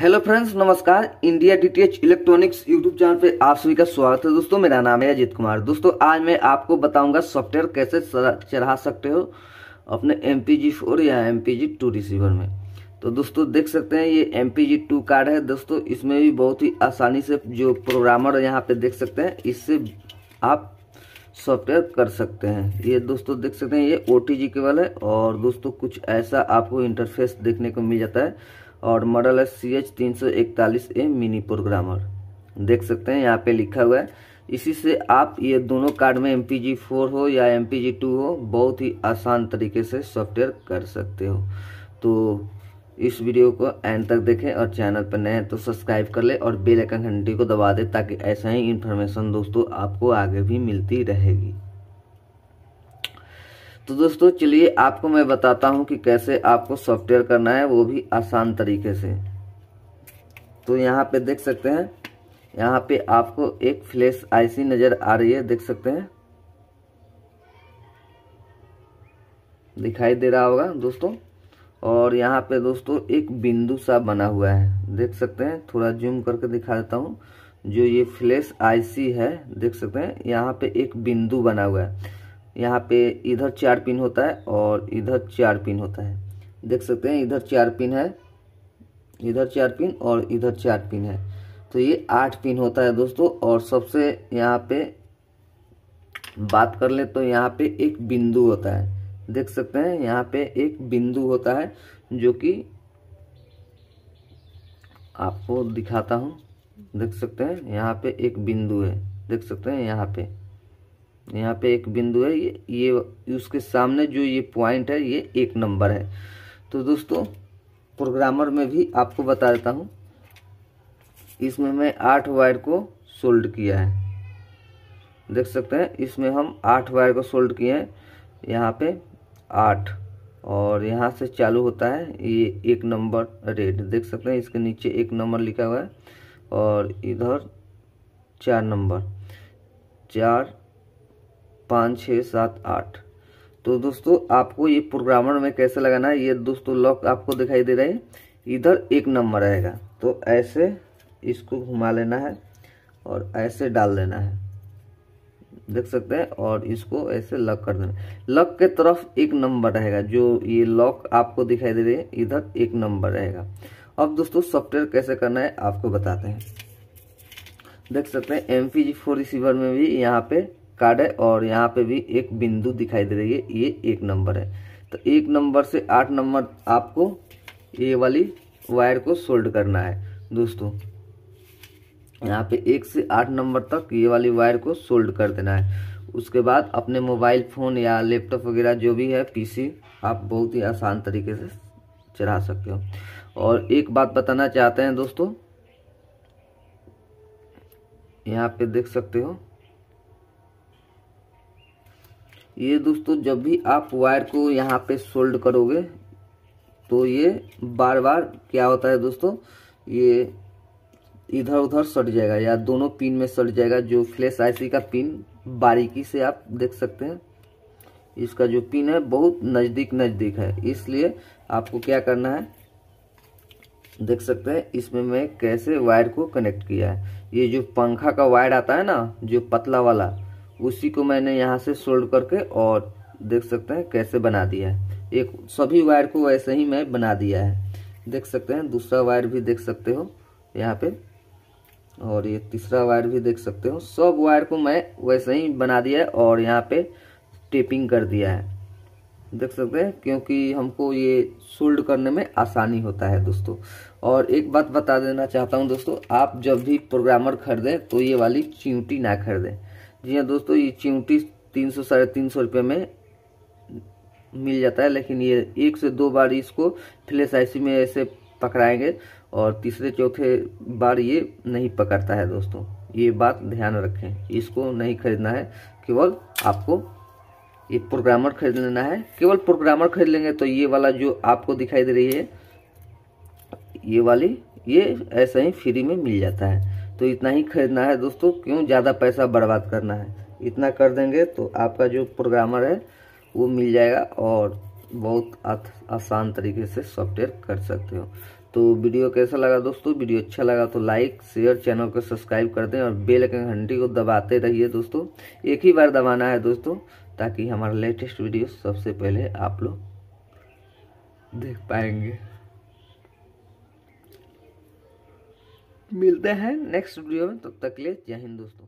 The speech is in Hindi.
हेलो फ्रेंड्स, नमस्कार। India DTH electronics YouTube channel पे आप सभी का स्वागत है। दोस्तों, मेरा नाम है अजीत कुमार। दोस्तों, आज मैं आपको बताऊँगा सॉफ्टवेयर कैसे चढ़ा सकते हो अपने एम पी फोर या एम पी टू रिसीवर में। तो दोस्तों, देख सकते हैं, ये M P G two card है। दोस्तों, इसमें भी बहुत ही आसानी से जो प्रोग्रामर यहाँ पे देख सकते हैं, इससे आप सॉफ्टवेयर कर सकते हैं। ये दोस्तों, देख सकते हैं, ये ओ टी केवल है और दोस्तों, कुछ ऐसा आपको इंटरफेस देखने को मिल जाता है। और मॉडल है सी एच तीन सौ इकतालीस ए मिनी प्रोग्रामर देख सकते हैं, यहाँ पे लिखा हुआ है। इसी से आप ये दोनों कार्ड में एम पी जी फोर हो या एम पी जी टू हो, बहुत ही आसान तरीके से सॉफ्टवेयर कर सकते हो। तो इस वीडियो को एंड तक देखें और चैनल पर नए हैं तो सब्सक्राइब कर ले और बेल आइकन घंटी को दबा दे ताकि ऐसा ही इन्फॉर्मेशन दोस्तों आपको आगे भी मिलती रहेगी। तो दोस्तों, चलिए आपको मैं बताता हूँ कि कैसे आपको सॉफ्टवेयर करना है, वो भी आसान तरीके से। तो यहाँ पे देख सकते हैं, यहाँ पे आपको एक फ्लैश आईसी नज़र आ रही है, देख सकते हैं। दिखाई दे रहा होगा दोस्तों, और यहाँ पे दोस्तों एक बिंदु सा बना हुआ है। देख सकते हैं, थोड़ा जूम करके दिखा देता हूँ। जो ये फ्लैश आईसी है, देख सकते हैं, यहाँ पे एक बिंदु बना हुआ है। यहाँ पे इधर चार पिन होता है और इधर चार पिन होता है। देख सकते हैं, इधर चार पिन है, इधर चार पिन और इधर चार पिन है। तो ये आठ पिन होता है दोस्तों और सबसे यहाँ पे बात कर ले तो यहाँ पे एक बिंदु होता है। देख सकते हैं, यहाँ पे एक बिंदु होता है जो कि आपको दिखाता हूँ। देख सकते हैं, यहाँ पे एक बिंदु है। देख सकते हैं, यहाँ पे। यहाँ पे एक बिंदु है, ये ये, उसके सामने जो ये पॉइंट है, ये एक नंबर है। तो दोस्तों प्रोग्रामर में भी आपको बता देता हूँ, इसमें मैं आठ वायर को सोल्ड किया है। देख सकते हैं, इसमें हम आठ वायर को सोल्ड किए हैं, यहाँ पे आठ, और यहाँ से चालू होता है, ये एक नंबर रेड देख सकते हैं, इसके नीचे एक नंबर लिखा हुआ है, और इधर चार नंबर चार पाँच छः सात, आठ। तो दोस्तों, आपको ये प्रोग्रामर में कैसे लगाना है, ये दोस्तों लॉक आपको दिखाई दे रहा है। इधर एक नंबर आएगा। तो ऐसे इसको घुमा लेना है और ऐसे डाल देना है। देख सकते हैं, और इसको ऐसे लॉक कर देना लॉक के तरफ़ एक नंबर रहेगा जो ये लॉक आपको दिखाई दे रही है। इधर एक नंबर रहेगा अब दोस्तों सॉफ्टवेयर कैसे करना है, आपको बताते हैं। देख सकते हैं एम फोर रिसीवर में भी यहाँ पे कार्ड है और यहाँ पे भी एक बिंदु दिखाई दे रही है, ये एक नंबर है। तो एक नंबर से आठ नंबर आपको ये वाली वायर को सोल्ड करना है, दोस्तों। यहाँ पे एक से आठ नंबर तक ये वाली वायर को सोल्ड कर देना है। उसके बाद अपने मोबाइल फ़ोन या लैपटॉप वगैरह जो भी है पीसी आप बहुत ही आसान तरीके से चढ़ा सकते हो। और एक बात बताना चाहते हैं, दोस्तों। यहाँ पे देख सकते हो ये दोस्तों, जब भी आप वायर को यहाँ पे सोल्ड करोगे तो ये बार बार क्या होता है दोस्तों, ये इधर उधर सट जाएगा, या दोनों पिन में सट जाएगा, जो फ्लैश आईसी का पिन बारीकी से आप देख सकते हैं। इसका जो पिन है, बहुत नज़दीक नज़दीक है। इसलिए आपको क्या करना है, देख सकते हैं, इसमें मैं कैसे वायर को कनेक्ट किया है। ये जो पंखा का वायर आता है ना, जो पतला वाला उसी को मैंने यहाँ से सोल्ड करके और देख सकते हैं कैसे बना दिया है। एक सभी वायर को वैसे ही मैं बना दिया है। देख सकते हैं, दूसरा वायर भी देख सकते हो यहाँ पे और ये तीसरा वायर भी देख सकते हो। सब वायर को मैं वैसे ही बना दिया है और यहाँ पे टेपिंग कर दिया है। देख सकते हैं, क्योंकि हमको ये सोल्ड करने में आसानी होता है दोस्तों। और एक बात बता देना चाहता हूँ दोस्तों, आप जब भी प्रोग्रामर खरीदें तो ये वाली चिंटी ना खरीदें। जी हाँ दोस्तों, ये चिमटी तीन सौ, साढ़े तीन सौ रुपये में मिल जाता है, लेकिन ये एक से दो बार इसको फ्लैश आईसी में ऐसे पकड़ाएँगे और तीसरे, चौथे बार ये नहीं पकड़ता है दोस्तों। ये बात ध्यान रखें, इसको नहीं खरीदना है, केवल आपको ये प्रोग्रामर खरीद लेना है। केवल प्रोग्रामर खरीद लेंगे तो ये वाला जो आपको दिखाई दे रही है, ये वाली, ये ऐसा ही फ्री में मिल जाता है। तो इतना ही खरीदना है दोस्तों, क्यों ज़्यादा पैसा बर्बाद करना है? इतना कर देंगे तो आपका जो प्रोग्रामर है, वो मिल जाएगा और बहुत आसान तरीके से सॉफ्टवेयर कर सकते हो। तो वीडियो कैसा लगा दोस्तों? वीडियो अच्छा लगा तो लाइक, शेयर, चैनल को सब्सक्राइब कर दें और बेल के घंटी को दबाते रहिए दोस्तों। एक ही बार दबाना है दोस्तों, ताकि हमारा लेटेस्ट वीडियो सबसे पहले आप लोग देख पाएँगे। मिलते हैं नेक्स्ट वीडियो में तब तक ले जय हिंद दोस्तों।